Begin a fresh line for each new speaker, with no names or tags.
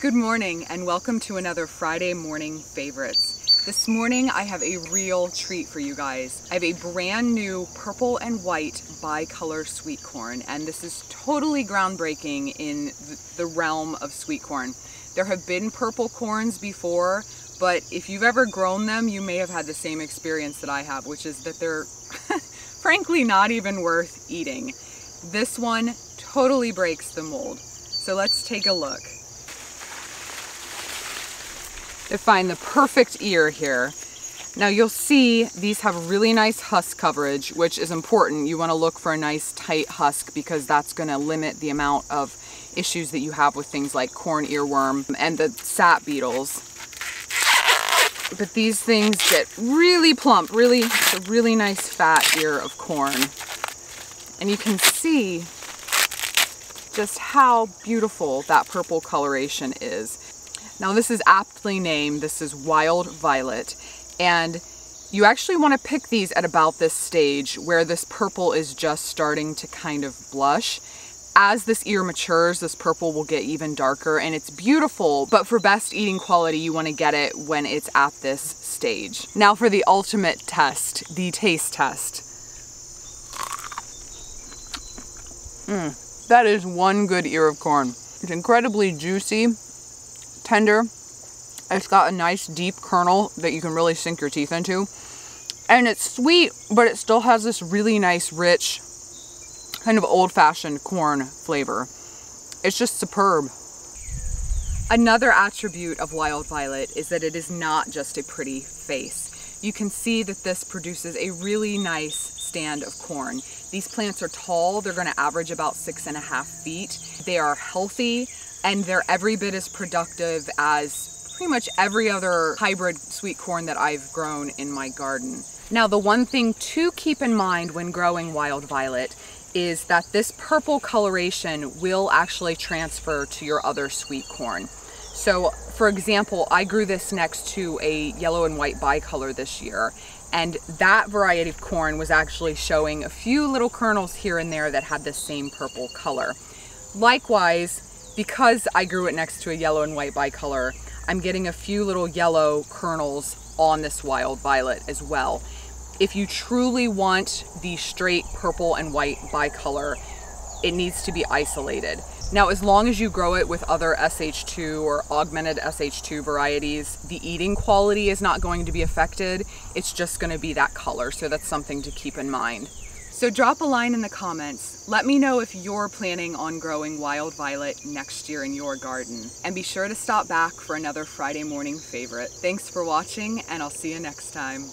Good morning and welcome to another Friday morning favorites. This morning I have a real treat for you guys. I have a brand new purple and white bicolor sweet corn and this is totally groundbreaking in the realm of sweet corn. There have been purple corns before but if you've ever grown them you may have had the same experience that I have which is that they're frankly not even worth eating. This one totally breaks the mold. So let's take a look to find the perfect ear here. Now you'll see these have really nice husk coverage, which is important. You wanna look for a nice tight husk because that's gonna limit the amount of issues that you have with things like corn earworm and the sap beetles. But these things get really plump, really, a really nice fat ear of corn. And you can see just how beautiful that purple coloration is. Now this is aptly named, this is Wild Violet, and you actually want to pick these at about this stage where this purple is just starting to kind of blush. As this ear matures, this purple will get even darker and it's beautiful, but for best eating quality, you want to get it when it's at this stage. Now for the ultimate test, the taste test. Mm, that is one good ear of corn. It's incredibly juicy, tender. It's got a nice deep kernel that you can really sink your teeth into. And it's sweet, but it still has this really nice, rich, kind of old-fashioned corn flavor. It's just superb. Another attribute of Wild Violet is that it is not just a pretty face. You can see that this produces a really nice stand of corn. These plants are tall, they're gonna average about six and a half feet. They are healthy, and they're every bit as productive as pretty much every other hybrid sweet corn that I've grown in my garden. Now the one thing to keep in mind when growing wild violet is that this purple coloration will actually transfer to your other sweet corn. So for example, I grew this next to a yellow and white bicolor this year and that variety of corn was actually showing a few little kernels here and there that had the same purple color. Likewise, because I grew it next to a yellow and white bicolor, I'm getting a few little yellow kernels on this wild violet as well. If you truly want the straight purple and white bicolor, it needs to be isolated. Now, as long as you grow it with other SH2 or augmented SH2 varieties, the eating quality is not going to be affected. It's just gonna be that color, so that's something to keep in mind. So drop a line in the comments. Let me know if you're planning on growing wild violet next year in your garden. And be sure to stop back for another Friday morning favorite. Thanks for watching and I'll see you next time.